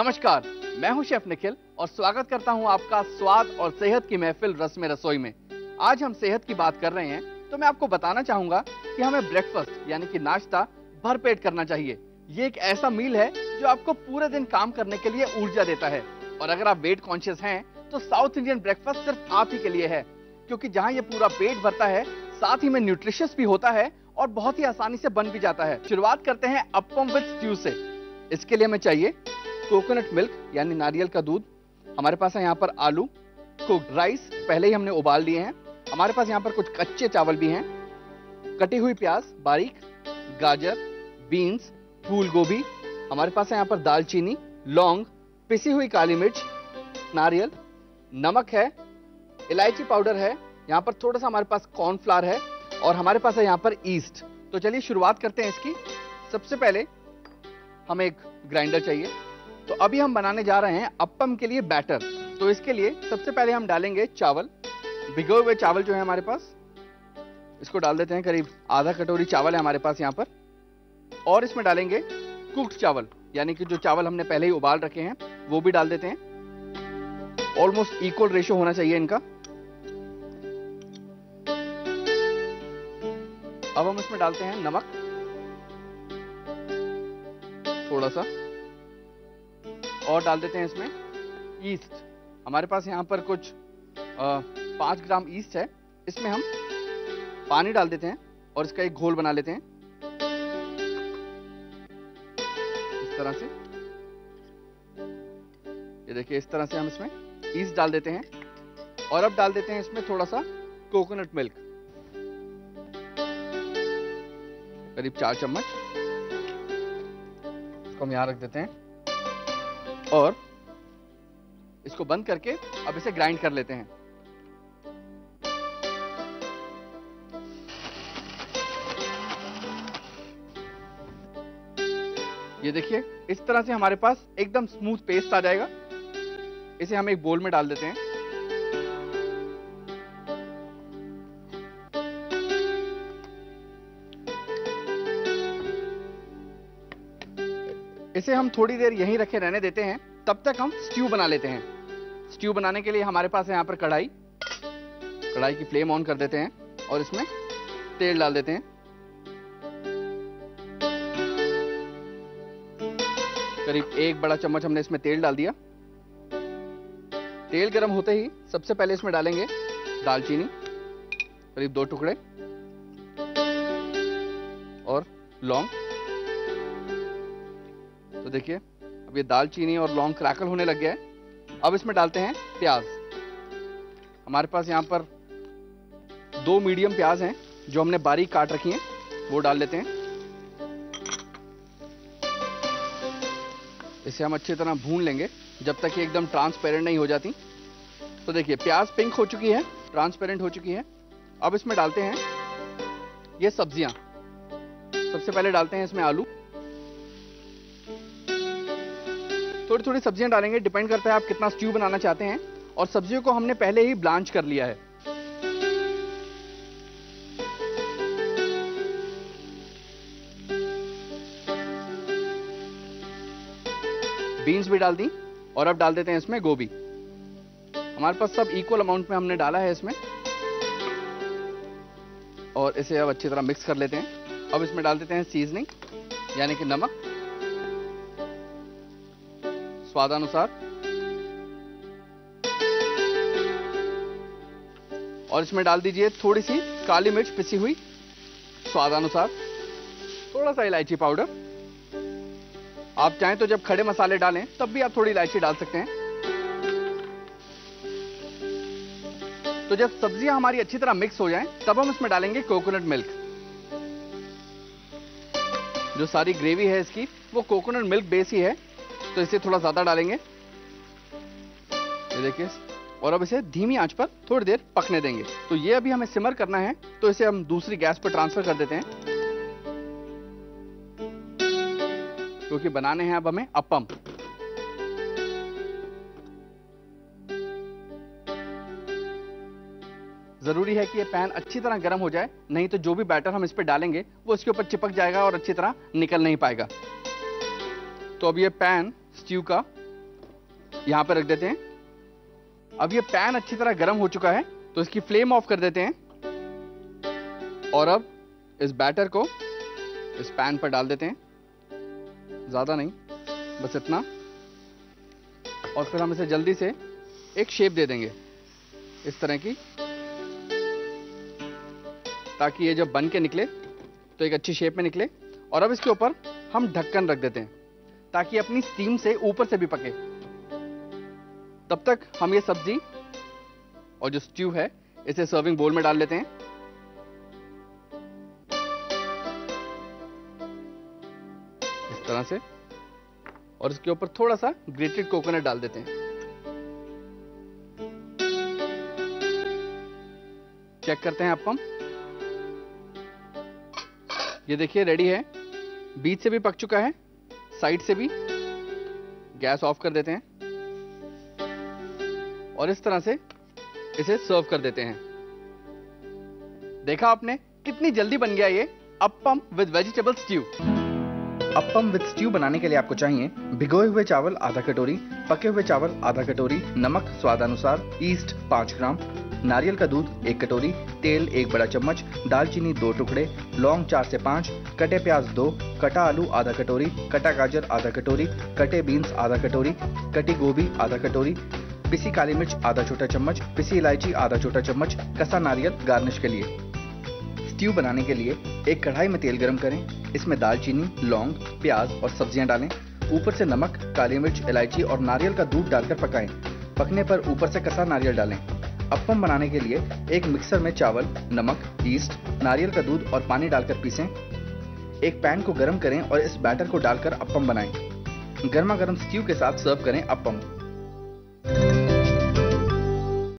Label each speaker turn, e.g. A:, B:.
A: नमस्कार, मैं हूँ शेफ निखिल और स्वागत करता हूँ आपका स्वाद और सेहत की महफिल रस में रसोई में। आज हम सेहत की बात कर रहे हैं तो मैं आपको बताना चाहूँगा कि हमें ब्रेकफास्ट यानी कि नाश्ता, भरपेट करना चाहिए। ये एक ऐसा मील है जो आपको पूरे दिन काम करने के लिए ऊर्जा देता है। और अगर आप वेट कॉन्शियस हैं तो साउथ इंडियन ब्रेकफास्ट सिर्फ़ आप ही के लिए है, क्योंकि जहाँ ये पूरा पेट भरता है, साथ ही में न्यूट्रिशियस भी होता है और बहुत ही आसानी से बन भी जाता है। शुरुआत करते हैं अपम विद स्ट्यू से। इसके लिए हमें चाहिए कोकोनट मिल्क, यानी नारियल का दूध, हमारे पास है यहाँ पर आलू कुक राइस, पहले ही हमने उबाल लिए हैं। हमारे पास यहाँ पर कुछ कच्चे चावल भी हैं। कटी हुई प्याज, बारीक, गाजर, बीन्स, फूल गोभी, हमारे पास है यहाँ पर दालचीनी, लौंग, पिसी हुई काली मिर्च, नारियल, नमक है, इलायची पाउडर है, यहाँ पर थोड़ा सा हमारे पास कॉर्नफ्लावर है, और हमारे पास है यहाँ पर ईस्ट तो चलिए शुरुआत करते हैं इसकी। सबसे पहले हमें एक ग्राइंडर चाहिए। तो अभी हम बनाने जा रहे हैं अप्पम के लिए बैटर। तो इसके लिए सबसे पहले हम डालेंगे चावल। भिगोए हुए चावल जो है हमारे पास, इसको डाल देते हैं करीब आधा कटोरी चावल है हमारे पास यहाँ पर। और इसमें डालेंगे कुक्ड चावल, यानी कि जो चावल हमने पहले ही उबाल रखे हैं, वो भी डाल देते हैं। ऑलमोस्ट इक्वल रेशियो होना चाहिए इनका। अब हम इसमें डालते हैं नमक। थोड़ा सा। और डाल देते हैं इसमें ईस्ट हमारे पास यहाँ पर कुछ पाँच ग्राम ईस्ट है। इसमें हम पानी डाल देते हैं और इसका एक घोल बना लेते हैं। इस तरह से। ये देखिए, इस तरह से हम इसमें ईस्ट डाल देते हैं। और अब डाल देते हैं इसमें थोड़ा सा कोकोनट मिल्क करीब चार चम्मच। इसको हम यहाँ रख देते हैं। और इसको बंद करके अब इसे ग्राइंड कर लेते हैं। ये देखिए, इस तरह से हमारे पास एकदम स्मूथ पेस्ट आ जाएगा। इसे हम एक बोल में डाल देते हैं। इसे हम थोड़ी देर यहीं रखे रहने देते हैं, तब तक हम स्ट्यू बना लेते हैं। स्ट्यू बनाने के लिए हमारे पास है यहाँ पर कढ़ाई। कढ़ाई की फ्लेम ऑन कर देते हैं और इसमें तेल डाल देते हैं। करीब एक बड़ा चम्मच हमने इसमें तेल डाल दिया। तेल गर्म होते ही सबसे पहले इसमें डालेंगे दालचीनी, करीब दो टुकड़े, और लौंग। तो देखिए, अब ये दालचीनी और लौंग क्रैकल होने लग गया है। अब इसमें डालते हैं प्याज। हमारे पास यहाँ पर दो मीडियम प्याज हैं, जो हमने बारीक काट रखी हैं, वो डाल लेते हैं। इसे हम अच्छी तरह भून लेंगे, जब तक ये एकदम ट्रांसपेरेंट नहीं हो जाती। तो देखिए, प्याज पिंक हो चुकी है ट्रांसपेरेंट हो चुकी है। अब इसमें डालते हैं ये सब्ज़ियाँ। सबसे पहले डालते हैं इसमें आलू। थोड़ी थोड़ी सब्ज़ियाँ डालेंगे, डिपेंड करता है आप कितना स्ट्यू बनाना चाहते हैं। और सब्जियों को हमने पहले ही ब्लांच कर लिया है। बीन्स भी डाल दी, और अब डाल देते हैं इसमें गोभी। हमारे पास सब इक्वल अमाउंट में हमने डाला है इसमें। और इसे अब अच्छी तरह मिक्स कर लेते हैं। अब इसमें डाल देते हैं सीजनिंग यानी कि नमक। स्वादानुसार। और इसमें डाल दीजिए थोड़ी सी काली मिर्च पिसी हुई स्वादानुसार। थोड़ा सा इलायची पाउडर। आप चाहें तो जब खड़े मसाले डालें तब भी आप थोड़ी इलायची डाल सकते हैं। तो जब सब्ज़ियाँ हमारी अच्छी तरह मिक्स हो जाएँ, तब हम इसमें डालेंगे कोकोनट मिल्क। जो सारी ग्रेवी है इसकी वो कोकोनट मिल्क बेस ही है। तो इसे थोड़ा ज़्यादा डालेंगे। ये देखिए, और अब इसे धीमी आँच पर थोड़ी देर पकने देंगे। तो ये अभी हमें सिमर करना है तो इसे हम दूसरी गैस पर ट्रांसफ़र कर देते हैं। क्योंकि तो बनाने हैं अब हमें अपम। ज़रूरी है कि ये पैन अच्छी तरह गर्म हो जाए, नहीं तो जो भी बैटर हम इस पर डालेंगे, वो इसके ऊपर चिपक जाएगा और अच्छी तरह निकल नहीं पाएगा। तो अब ये पैन स्ट्यू का, यहाँ पर रख देते हैं। अब ये पैन अच्छी तरह गर्म हो चुका है तो इसकी फ्लेम ऑफ़ कर देते हैं। और अब इस बैटर को इस पैन पर डाल देते हैं। ज़्यादा नहीं, बस इतना। और फिर हम इसे जल्दी से एक शेप दे देंगे, इस तरह की, ताकि ये जब बन के निकले तो एक अच्छी शेप में निकले। और अब इसके ऊपर हम ढक्कन रख देते हैं। ताकि अपनी स्टीम से ऊपर से भी पके। तब तक हम ये सब्ज़ी और जो स्ट्यू है, इसे सर्विंग बोल में डाल लेते हैं। इस तरह से। और इसके ऊपर थोड़ा सा ग्रेटेड कोकोनट डाल देते हैं। चेक करते हैं अपम ये देखिए रेडी है। बीच से भी पक चुका है। साइड से भी गैस ऑफ़ कर देते हैं और इस तरह से इसे सर्व कर देते हैं। देखा आपने? कितनी जल्दी बन गया ये appam with vegetable stew appam with stew बनाने के लिए आपको चाहिए भिगोए हुए चावल आधा कटोरी, पके हुए चावल आधा कटोरी, नमक स्वादानुसार ईस्ट पाँच ग्राम, नारियल का दूध एक कटोरी, तेल एक बड़ा चम्मच, दालचीनी दो टुकड़े, लौंग चार से पाँच कटे प्याज दो, कटा आलू आधा कटोरी, कटा गाजर आधा कटोरी, कटे बीन्स आधा कटोरी, कटी गोभी आधा कटोरी, पिसी काली मिर्च आधा छोटा चम्मच, पिसी इलायची आधा छोटा चम्मच, कसा नारियल गार्निश के लिए। स्ट्यू बनाने के लिए एक कढ़ाई में तेल गरम करें, इसमें दालचीनी, लौंग, प्याज और सब्ज़ियाँ डालें। ऊपर से नमक, काली मिर्च, इलायची और नारियल का दूध डालकर पकाएँ। पकने पर ऊपर से कसा नारियल डालें। अप्पम बनाने के लिए एक मिक्सर में चावल, नमक ईस्ट नारियल का दूध और पानी डालकर पीसें। एक पैन को गर्म करें और इस बैटर को डालकर अप्पम बनाएँ। गर्मा गर्म स्ट्यू के साथ सर्व करें अप्पम